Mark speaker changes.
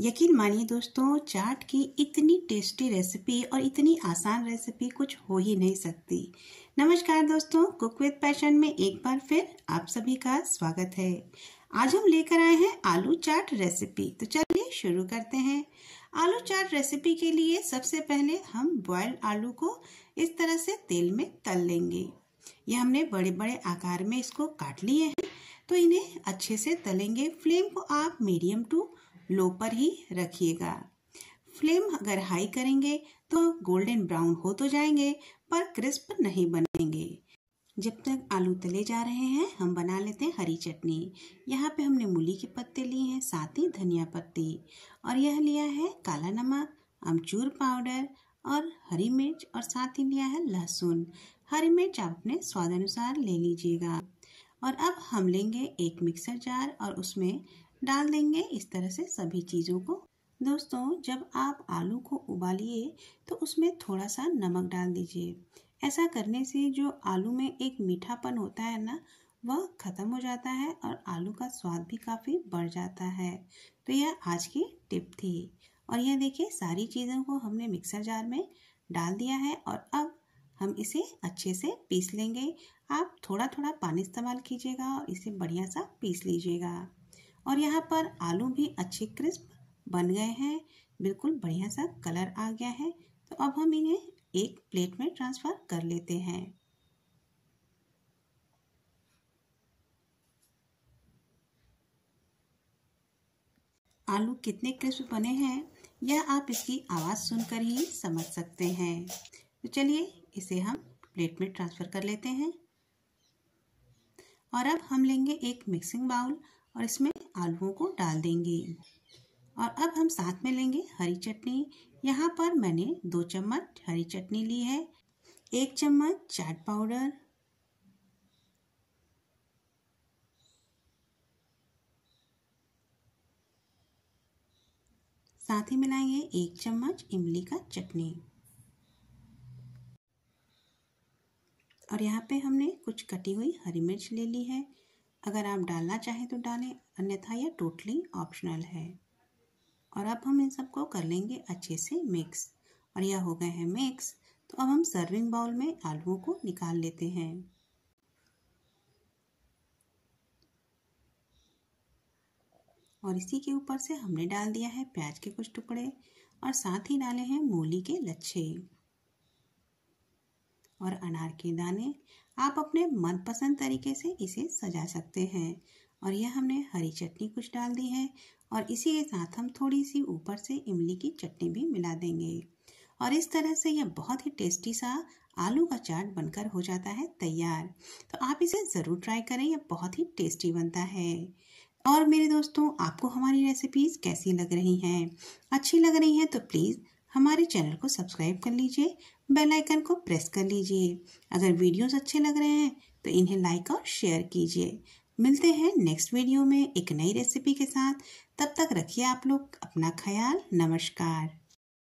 Speaker 1: यकीन मानिए दोस्तों, चाट की इतनी टेस्टी रेसिपी और इतनी आसान रेसिपी कुछ हो ही नहीं सकती। नमस्कार दोस्तों, कुक विद पैशन में एक बार फिर आप सभी का स्वागत है। आज हम लेकर आए हैं आलू चाट रेसिपी। तो चलिए शुरू करते हैं। आलू चाट रेसिपी के लिए सबसे पहले हम बॉयल्ड आलू को इस तरह से तेल में तल लेंगे। ये हमने बड़े बड़े आकार में इसको काट लिए हैं। तो इन्हें अच्छे से तलेंगे। फ्लेम को आप मीडियम टू लो पर ही रखिएगा। फ्लेम अगर हाई करेंगे तो गोल्डन ब्राउन हो तो जाएँगे, पर क्रिस्प नहीं बनेंगे। जब तक आलू तले जा रहे हैं, हम बना लेते हैं हरी चटनी। यहाँ पे हमने मूली के पत्ते लिए हैं, साथ ही धनिया पत्ती। और यह लिया है काला नमक, अमचूर पाउडर और हरी मिर्च और साथ ही लिया है लहसुन। हरी मिर्च आप अपने स्वाद अनुसार ले लीजिएगा। और अब हम लेंगे एक मिक्सर जार और उसमें डाल देंगे इस तरह से सभी चीज़ों को। दोस्तों, जब आप आलू को उबालिए तो उसमें थोड़ा सा नमक डाल दीजिए। ऐसा करने से जो आलू में एक मीठापन होता है ना, वह ख़त्म हो जाता है और आलू का स्वाद भी काफ़ी बढ़ जाता है। तो यह आज की टिप थी। और यह देखिए, सारी चीज़ों को हमने मिक्सर जार में डाल दिया है और अब हम इसे अच्छे से पीस लेंगे। आप थोड़ा थोड़ा पानी इस्तेमाल कीजिएगा और इसे बढ़िया सा पीस लीजिएगा। और यहाँ पर आलू भी अच्छे क्रिस्प बन गए हैं। बिल्कुल बढ़िया सा कलर आ गया है। तो अब हम इन्हें एक प्लेट में ट्रांसफ़र कर लेते हैं। आलू कितने क्रिस्प बने हैं, यह आप इसकी आवाज़ सुनकर ही समझ सकते हैं। तो चलिए इसे हम प्लेट में ट्रांसफ़र कर लेते हैं। और अब हम लेंगे एक मिक्सिंग बाउल और इसमें आलूओं को डाल देंगे। और अब हम साथ में लेंगे हरी चटनी। यहाँ पर मैंने दो चम्मच हरी चटनी ली है, एक चम्मच चाट पाउडर, साथ ही मिलाएँगे एक चम्मच इमली का चटनी। और यहाँ पे हमने कुछ कटी हुई हरी मिर्च ले ली है। अगर आप डालना चाहें तो डालें, अन्यथा यह टोटली ऑप्शनल है। और अब हम इन सबको कर लेंगे अच्छे से मिक्स और यह हो गए हैं मिक्स तो अब हम सर्विंग बाउल में आलूओं को निकाल लेते हैं। और इसी के ऊपर से हमने डाल दिया है प्याज के कुछ टुकड़े और साथ ही डाले हैं मूली के लच्छे। और अनार के दाने आप अपने मनपसंद तरीके से इसे सजा सकते हैं। और यह हमने हरी चटनी कुछ डाल दी है और इसी के साथ हम थोड़ी सी ऊपर से इमली की चटनी भी मिला देंगे। और इस तरह से यह बहुत ही टेस्टी सा आलू का चाट बनकर हो जाता है तैयार। तो आप इसे ज़रूर ट्राई करें, यह बहुत ही टेस्टी बनता है। और मेरे दोस्तों, आपको हमारी रेसिपीज़ कैसी लग रही हैं? अच्छी लग रही हैं तो प्लीज़ हमारे चैनल को सब्सक्राइब कर लीजिए, बेल आइकन को प्रेस कर लीजिए। अगर वीडियोस अच्छे लग रहे हैं तो इन्हें लाइक और शेयर कीजिए। मिलते हैं नेक्स्ट वीडियो में एक नई रेसिपी के साथ। तब तक रखिए आप लोग अपना ख्याल। नमस्कार।